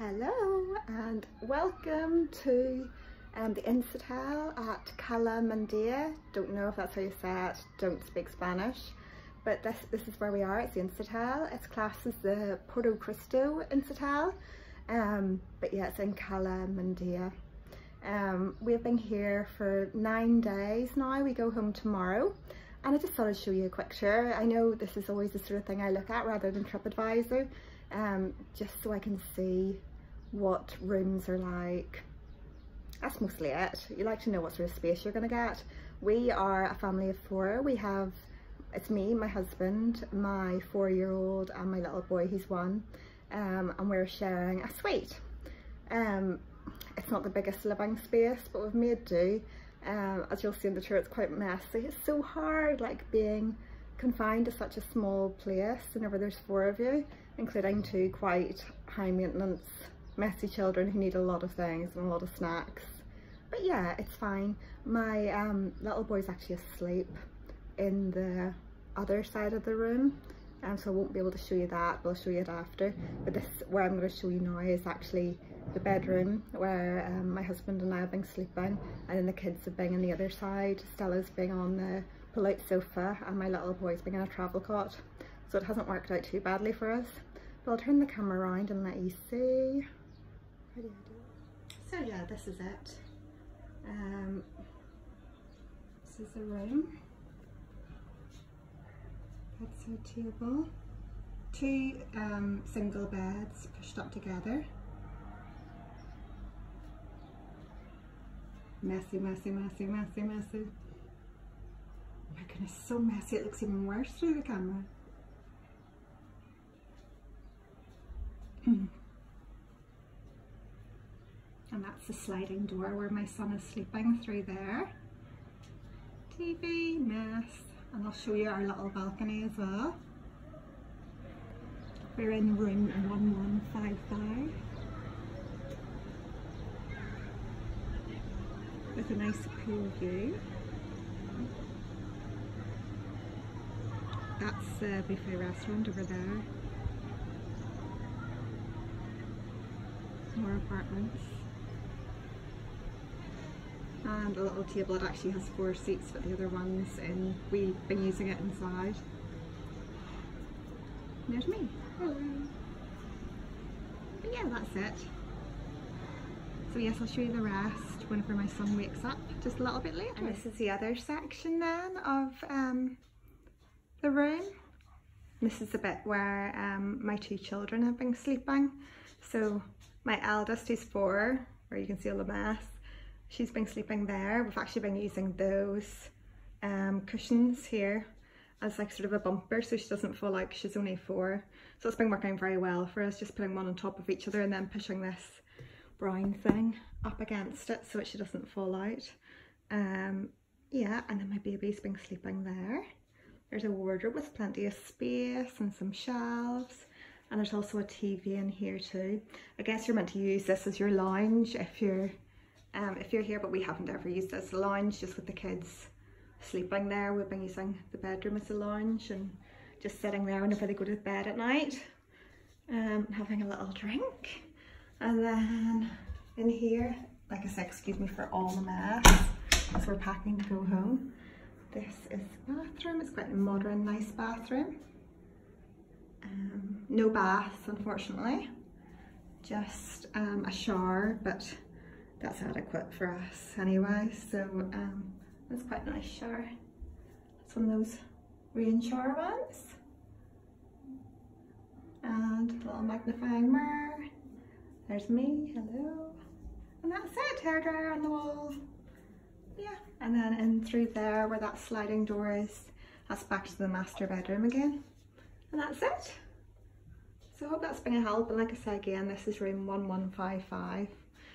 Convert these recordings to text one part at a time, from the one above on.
Hello and welcome to um, the Insotel at Cala Mandia. Don't know if that's how you say it, don't speak Spanish. But this, this is where we are, it's the Insotel. It's classed as the Porto Cristo Insotel. Um, but yeah, it's in Cala Mandia. Um, we've been here for nine days now. We go home tomorrow. And I just thought I'd show you a quick tour. I know this is always the sort of thing I look at rather than TripAdvisor um, just so I can see what rooms are like. That's mostly it. You like to know what sort of space you're going to get. We are a family of four. We have, it's me, my husband, my four-year-old and my little boy, he's one. Um, and we're sharing a suite. Um, it's not the biggest living space, but we've made do. Um, as you'll see in the tour, it's quite messy. It's so hard, like being confined to such a small place whenever there's four of you including two quite high maintenance messy children who need a lot of things and a lot of snacks. But yeah it's fine. My um, little boy's actually asleep in the other side of the room and um, so I won't be able to show you that but I'll show you it after but this where I'm going to show you now is actually the bedroom where um, my husband and I have been sleeping and then the kids have been on the other side Stella's been on the pull-out sofa and my little boy's been in a travel cot so it hasn't worked out too badly for us. But I'll turn the camera around and let you see. So yeah, this is it. Um, this is the room. Our table. Two um, single beds pushed up together. Messy, messy, messy, messy, messy. Oh my goodness, so messy. It looks even worse through the camera. and that's the sliding door where my son is sleeping through there. TV, mess, and I'll show you our little balcony as well. We're in room 1155 with a nice pool view. That's uh, the buffet restaurant over there. more apartments. And a little table that actually has four seats but the other ones and we've been using it inside. There's me. Hello. But yeah, that's it. So yes, I'll show you the rest whenever my son wakes up, just a little bit later. And this is the other section then of um, the room. This is the bit where um, my two children have been sleeping. So my eldest is four, where you can see all the mess. She's been sleeping there. We've actually been using those um, cushions here as like sort of a bumper so she doesn't fall like she's only four. So it's been working very well for us, just putting one on top of each other and then pushing this brown thing up against it so that she doesn't fall out. Um, yeah, and then my baby's been sleeping there. There's a wardrobe with plenty of space and some shelves and there's also a TV in here too. I guess you're meant to use this as your lounge if you're um, if you're here, but we haven't ever used this lounge just with the kids sleeping there. We've been using the bedroom as a lounge and just sitting there whenever they go to bed at night, um, having a little drink. And then in here, like I said, excuse me for all the mess, as we're packing to go home. This is the bathroom, it's quite a modern, nice bathroom. Um, no bath, unfortunately. Just um, a shower, but that's adequate for us anyway. So um, it's quite a nice shower. It's one of those rain shower ones. And a little magnifying mirror. There's me, hello. And that's it, hairdryer on the wall. Yeah, and then in through there where that sliding door is, that's back to the master bedroom again. And that's it. So I hope that's been a help. And like I say again, this is room 1155.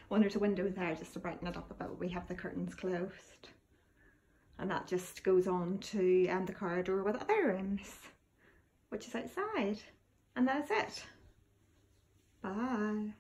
When there's a window there just to brighten it up a bit, we have the curtains closed. And that just goes on to um, the corridor with other rooms, which is outside. And that's it. Bye.